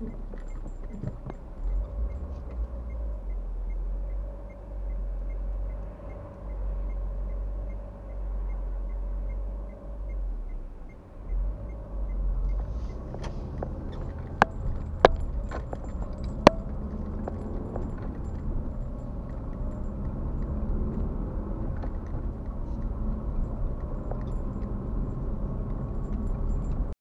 Yeah.